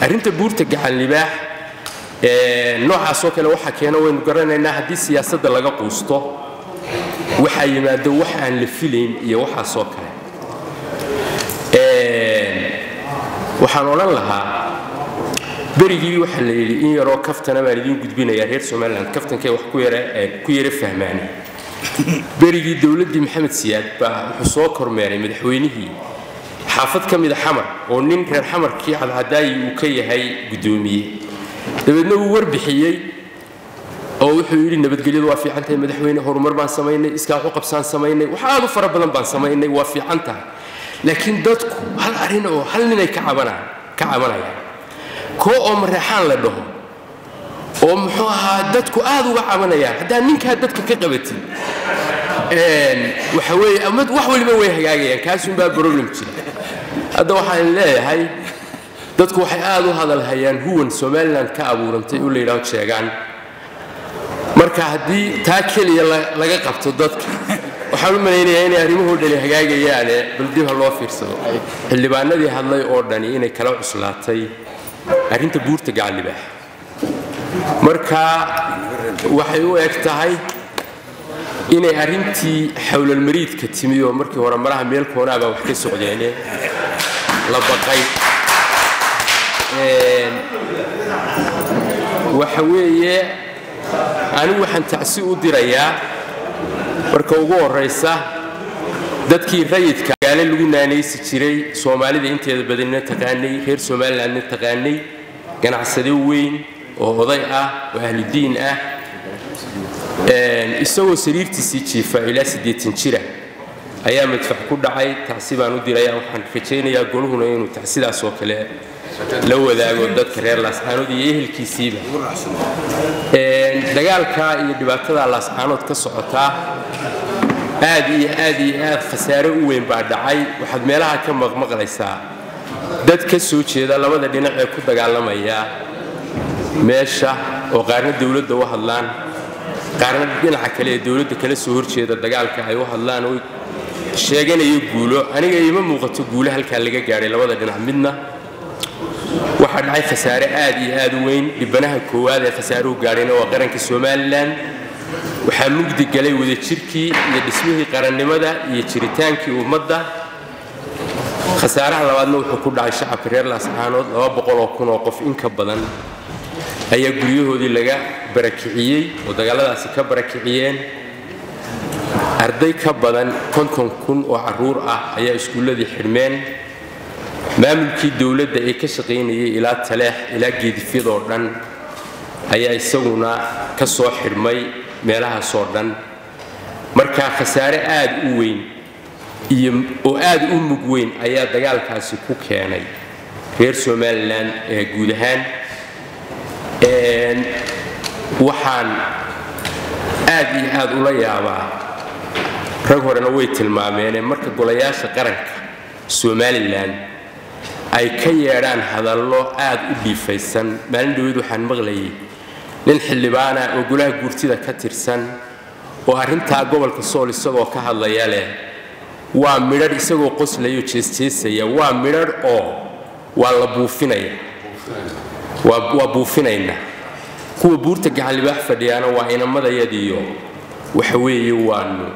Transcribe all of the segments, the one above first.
arrinta buurta gacan libaax noocaasoo kale waxaa keena waynu garanaynaa haddii siyaasadda laga quusto waxaa yimaado wax aan la filayn iyo waxaasoo kale. Waxaan odhan lahaa berigii waxaa la yidhi in yaroo kaftana baan idiin gudbinayaa reer somalilan kaftankay wax ku yara fahmaane berigii dowladdii maxamed siyaad baa wuxuu soo kormeeray madaxweynihii xaafad ka mida xamar oo nin reer xamarkii cadcadaayi uu ka yahay guddoomiye dabeedna wuu warbixiyey oo wuxuu yidhi nabadgelyadu waa fiican tahay madaxweyne horumar baan samaynay iskaa u qabsaan samaynay wax aad u fara badan baan samaynay waa fiican tahay. Laakiin dadku hal arrin oo hal ninay ka cabanayaan. Koo oo mareexaan la dhaho oo muxuu ahaa dadku aad uga cabanayaan haddaa ninkaa dadka ka qabatid waxa weeye wax waliba way hagaagayaan kaasunbaa problem jira hadda waxaan leeyahay dadku waxay aad u hadalhayaan huwan somalilan ka abuurantay u layidhaho jeegaan marka haddii taa keliya laga qabto dadka waxaan u malaynayaa inay arrimahoo dhani hagaagayaane bal dib ha loo fiirsado xildhibaanadii hadlay oo dhani inay kala cuslaatay arrinta buurta gacallibaax marka waxay u eg tahay inay arrintii xawlalmariidka timi oo markii hore malaha meel koonaabaa wax ka socdeene la baqay waxa weeye anigu waxaan tacsi u dirayaa marka ugu horraysa dadkii rayidka gaale lagu naanaysi jiray soomaalida inteeda badanina taqaanay reer somalilandna taqaanay ganacsade weyn oo oday ah oo ahludiin ah. Isagoo sariirtiisii jiifa ilaa siddeetan jira ayaa madfax ku dhacay tacsi baan u diraya waxaan rajaynayaa goluhuna inuu tacsidaas oo kale la wadaago dadka reer laascaanood iyo ehelkiisiiba. Dagaalka iyo dhibaatada laascaanood ka socotaa aad iyo aad iyo aad khasaare u weyn baa dhacay. Waxaad meelaha ka maqmaqlaysaa dad ka soo jeeda labada dhinac ee ku dagaalamaya meesha oo qaarna dowladda u hadlaan qaarna dhinaca kale ee dowladda kala soo horjeeda dagaalka ay u hadlaan sheeganayo guulo. Aniga ima muuqato guulo halkaa laga gaadhay labada dhinac. Midna waxaa dhacay khasaare aad iyo aad u weyn. Dhibanaha koowaad ee khasaaruhu gaadhayna waa qaranka somalilan waxaa mugdi galay wadajirkii iyo dhismihii qarannimada iyo jiritaankii ummadda. Khasaaraha labaadna wuxuu ku dhacay shacabka reer laascaanood boqoloo kun oo qof in ka badan. Ayaa guryahoodii laga barakiciyey oo dagaaladaasi ka barakiciyeen arday ka badan konton kun oo carruur ah ayaa iskuulladii xidhmeen. Maamulkii dowladda ee ka shaqaynayay ilaa taleex ilaa geedifyadoo dhan ayaa isaguna ka soo xidhmay meelahaasoo dhan. Markaa khasaare aad u weyn iyo oo aad u mug weyn ayaa dagaalkaasi ku keenay reer somalilan ee guud ahaan. Waxaan aad iyo aad ula yaabaa rag horena way tilmaameene marka golayaasha qaranka somalilan ay ka yeedhaan hadallo aad u dhiifaysan. Maalin dhaweyd waxaan maqlayay nin xildhibaana oo golaha guurtida ka tirsan oo arrintaa gobolka sool isagoo ka hadlaya leh waa midhadh isagoo qoslayo jeesjeesaya waa midhadh oo waa la buufinaya waa buufinayna kuwa buurta gacanlibaax fadhiyaana waa inamadayadiyo waxa weeye waanu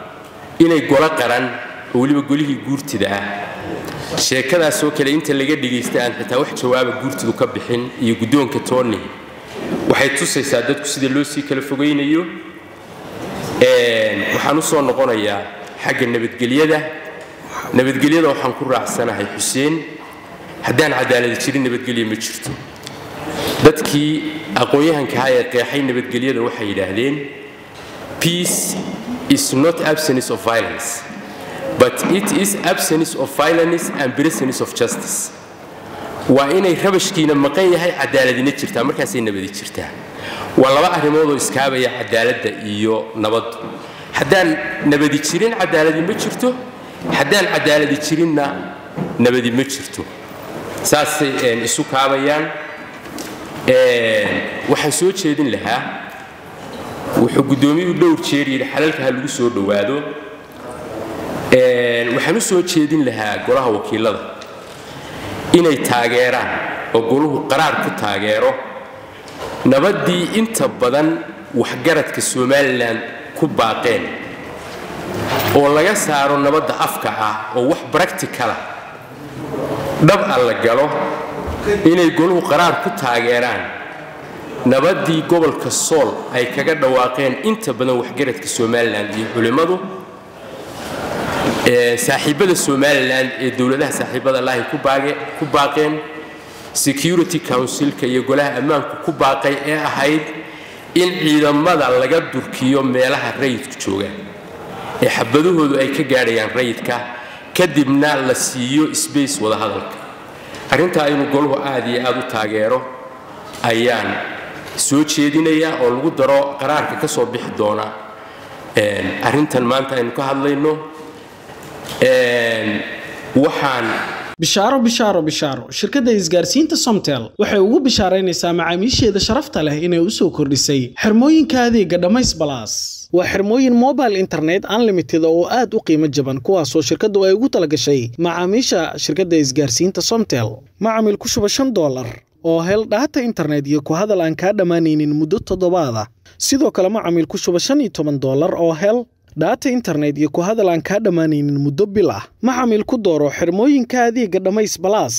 inay golo qaran oo weliba golihii guurtida ah. Sheekadaasoo kale inta laga dhigaysta aan xitaa wax jawaaba guurtidu ka bixin iyo guddoonka toonni. Waxay tusaysaa dadku sida loo sii kala fogaynayo. Waxaan u noqonayaa xagga nabadgelyada. Nabadgelyada waxaan ku raacsanahay xuseen. Haddaan cadaaladi jirin nabadgelya ma jirto. Dadkii aqoon-yahankaha ee qeexay nabadgelyada waxay yidhaahdeen peace is not absence of violence but it is absence of violence and presence of justice. Waa inay rabashkiina maqan yahay cadaaladina jirtaa markaasay nabadi jirtaa. Waa laba arrimoodoo iskaabaya cadaaladda iyo nabaddu haddaan nabadi jirin cadaaladi ma jirto. Haddaan cadaaladi jirinna nabadi ma jirto. Saasay isu kaabayaan. Waxaan soo jeedin lahaa wuxuu guddoomiyuhu dhowr jeer xalalka ha lagu soo dhowaado. Waxaan u soo jeedin lahaa golaha wakiilada. Inay taageeraan oo goluhu qaraar ku taageero nabaddii inta badan waxgaradka somalilan ku baaqeen oo laga saaro nabadda afka ah oo wax bracticala dhab a la galo inay goluhu qaraar ku taageeraan nabaddii gobolka sool ay kaga dhawaaqeen inta badan waxgaradka somalilan iyo culimmadu saaxiibada somalilan ee dowladaha saaxiibada lahi ku baaqeen security councilka iyo golaha ammaanku ku baaqay ee ahayd in ciidamada laga durkiyo meelaha rayidku joogaan ee xabadahoodu ay ka gaadhayaan rayidka kadibna la siiyo sbace wadahadalka. Arrintaa inuu goluhu aad iyo aad u taageero ayaan soo jeedinayaa oo lagu daro qaraarka ka soo bixi doona. Arrintan maanta aynu ka hadlayno. Waxaan bishaaro bishaaro bishaaro. Shirkadda isgaarsiinta somtel waxay ugu bishaaraynaysaa macaamiisheeda sharafta leh inay u soo kordhisay. Xirmooyinka adeega dhammays balaas waa xirmooyin mobile internet unlimited oo aad u qiimo jaban kuwaasoo shirkaddu ay ugu talagashay macaamiisha shirkadda isgaarsiinta somtel. Macamil ku shuba shan doolar oo hel dhaata internet iyo ku hadal aan kaa dhammaanaynin muddo toddobaada sidoo kale macamil ku shuba shan iyo toban doolar oo hel dhaata internet iyo ku hadal aan kaa dhammaanaynin muddo bil ah. Macamil ku dooro xirmooyinka adeega dhammays balaas.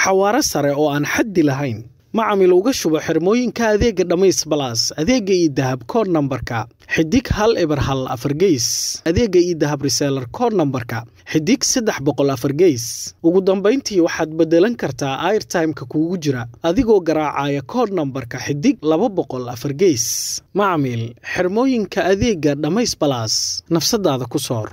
Xawaaro sare oo aan xaddi lahayn macamil uga shubo xirmooyinka adeega dhammays balaas adeega iyo dahab kood nambarka xidig hal eber hal afargeys adeega iyo dahab reseelar kood nambarka xidig saddex boqol afargeys ugu dambayntii waxaad beddelan kartaa airtimeka kuugu jira adigoo garaacaya kood nambarka xidig laba boqol afargeys macamil xirmooyinka adeega dhammays balaas nafsadaada ku soor